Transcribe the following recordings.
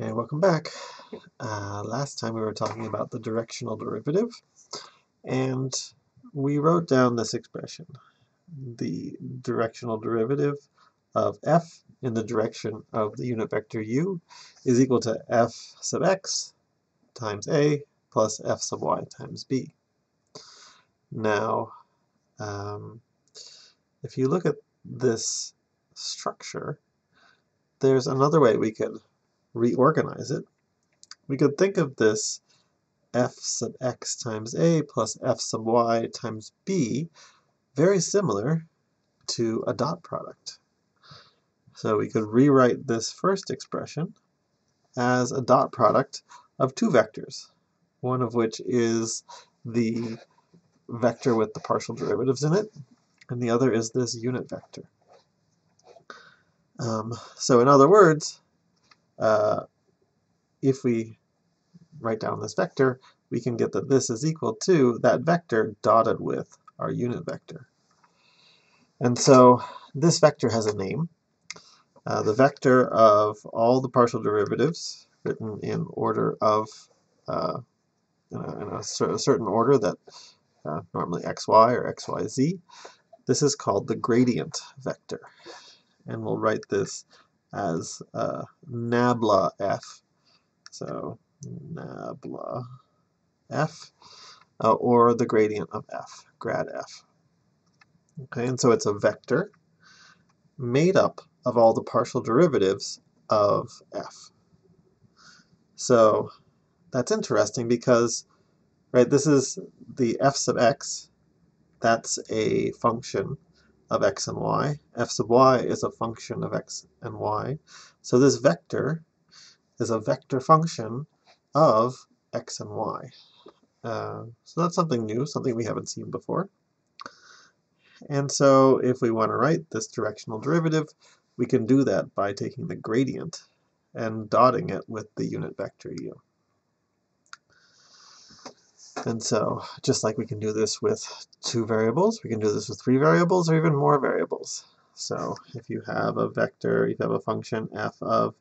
And welcome back. Uh, last time we were talking about the directional derivative, and we wrote down this expression. The directional derivative of f in the direction of the unit vector u is equal to f sub x times a plus f sub y times b. Now, um, if you look at this structure, there's another way we could reorganize it. We could think of this f sub x times a plus f sub y times b very similar to a dot product. So we could rewrite this first expression as a dot product of two vectors, one of which is the vector with the partial derivatives in it, and the other is this unit vector. Um, so in other words, uh, if we write down this vector, we can get that this is equal to that vector dotted with our unit vector. And so this vector has a name. Uh, the vector of all the partial derivatives written in order of, uh, in, a, in a, certain order that uh, normally xy or xyz, this is called the gradient vector. And we'll write this as uh, nabla f. So nabla f, uh, or the gradient of f, grad f. Okay, and so it's a vector made up of all the partial derivatives of f. So that's interesting because, right, this is the f sub x, that's a function of x and y. f sub y is a function of x and y. So this vector is a vector function of x and y. Uh, so that's something new, something we haven't seen before. And so if we want to write this directional derivative, we can do that by taking the gradient and dotting it with the unit vector u. And so, just like we can do this with two variables, we can do this with three variables or even more variables. So if you have a vector, if you have a function f of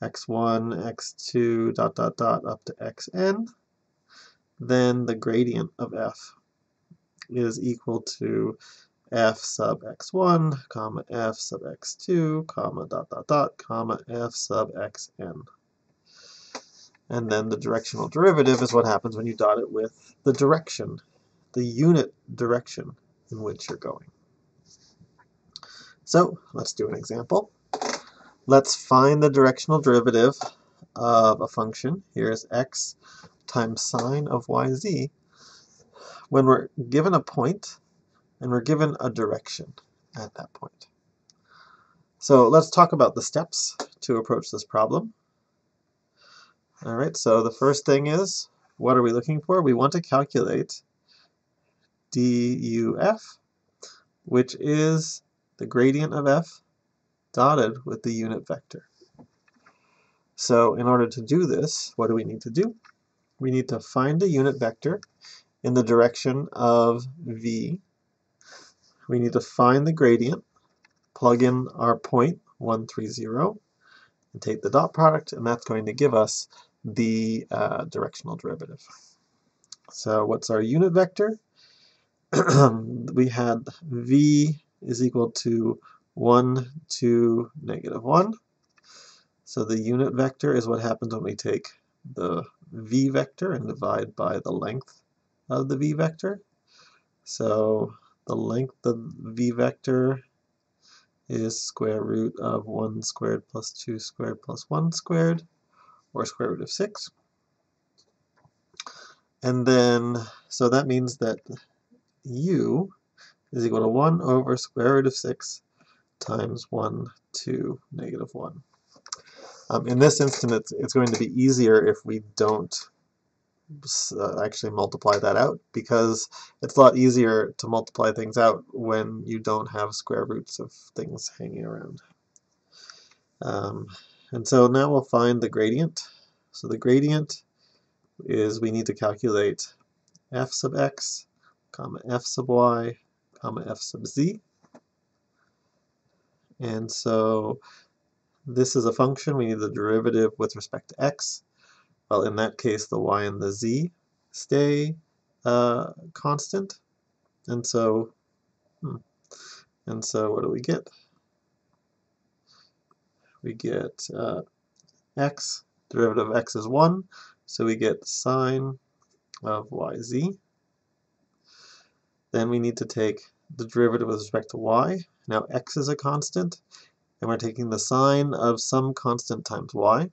x1, x2, dot, dot, dot, up to xn, then the gradient of f is equal to f sub x1, comma, f sub x2, comma, dot, dot, dot, comma, f sub xn. And then the directional derivative is what happens when you dot it with the direction, the unit direction in which you're going. So let's do an example. Let's find the directional derivative of a function. Here's x times sine of yz when we're given a point and we're given a direction at that point. So let's talk about the steps to approach this problem. All right, so the first thing is, what are we looking for? We want to calculate duf, which is the gradient of f dotted with the unit vector. So in order to do this, what do we need to do? We need to find a unit vector in the direction of v. We need to find the gradient, plug in our point 130, and take the dot product, and that's going to give us the uh, directional derivative. So what's our unit vector? we had v is equal to 1, 2, negative 1. So the unit vector is what happens when we take the v vector and divide by the length of the v vector. So the length of the v vector is square root of 1 squared plus 2 squared plus 1 squared or square root of 6. And then, so that means that u is equal to 1 over square root of 6 times 1 to negative 1. Um, in this instance, it's, it's going to be easier if we don't uh, actually multiply that out because it's a lot easier to multiply things out when you don't have square roots of things hanging around. Um, and so now we'll find the gradient. So the gradient is we need to calculate f sub x, comma f sub y, comma f sub z. And so this is a function, we need the derivative with respect to x. Well, in that case, the y and the z stay uh, constant. And so, hmm, and so what do we get? We get uh, x, derivative of x is 1, so we get sine of yz. Then we need to take the derivative with respect to y. Now x is a constant, and we're taking the sine of some constant times y.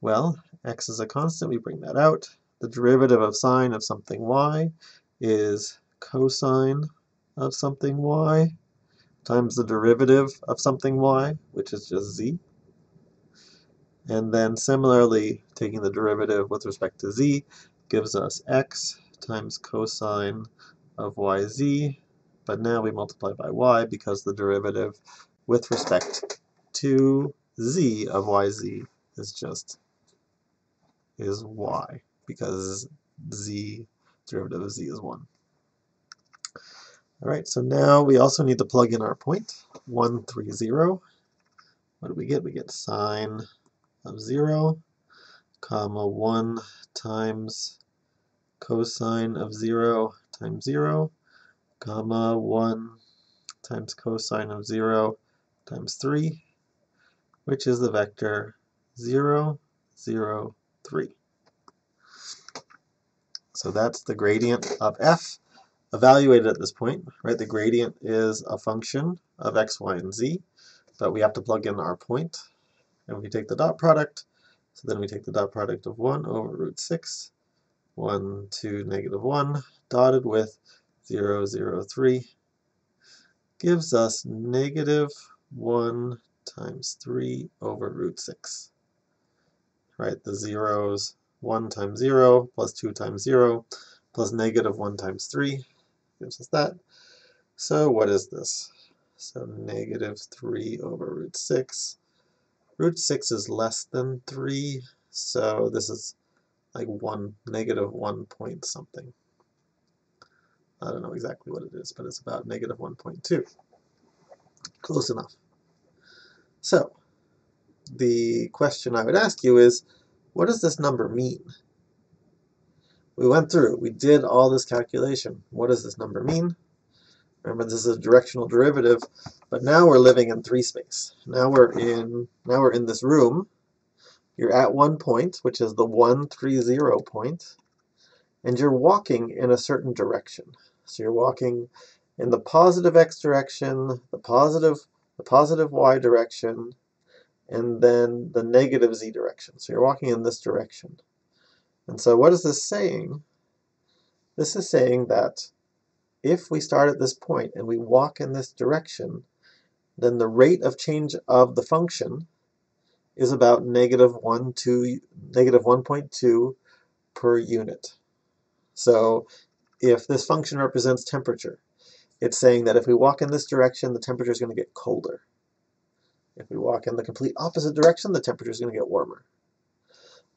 Well, x is a constant, we bring that out. The derivative of sine of something y is cosine of something y times the derivative of something y, which is just z. And then similarly, taking the derivative with respect to z gives us x times cosine of yz, but now we multiply by y because the derivative with respect to z of yz is just is y, because z, derivative of z is 1. All right, so now we also need to plug in our point, 1, 3, 0. What do we get? We get sine of 0, comma 1 times cosine of 0 times 0, comma 1 times cosine of 0 times 3, which is the vector 0, 0, 3. So that's the gradient of f evaluated at this point, right? The gradient is a function of x, y, and z, but we have to plug in our. And we take the dot product, so then we take the dot product of 1 over root 6, 1 2, negative 1, dotted with 0, 0, 3, gives us negative 1 times 3 over root 6. Right, the zeros, 1 times 0 plus 2 times 0 plus negative 1 times 3 gives us that. So what is this? So negative 3 over root 6 Root 6 is less than 3, so this is like 1, negative 1 point something. I don't know exactly what it is, but it's about negative 1.2. Close enough. So, the question I would ask you is, what does this number mean? We went through, we did all this calculation. What does this number mean? Remember, this is a directional derivative, but now we're living in three space. Now we're in now we're in this room. You're at one point, which is the 130 point, and you're walking in a certain direction. So you're walking in the positive x direction, the positive the positive y direction, and then the negative z direction. So you're walking in this direction. And so what is this saying? This is saying that if we start at this point and we walk in this direction, then the rate of change of the function is about negative 1 to negative 1.2 per unit. So if this function represents temperature, it's saying that if we walk in this direction, the temperature is going to get colder. If we walk in the complete opposite direction, the temperature is going to get warmer.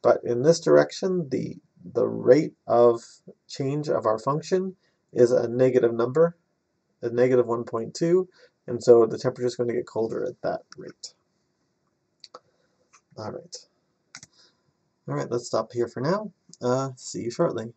But in this direction, the, the rate of change of our function is a negative number, a negative 1.2, and so the temperature is going to get colder at that rate. All right. All right, let's stop here for now. Uh, see you shortly.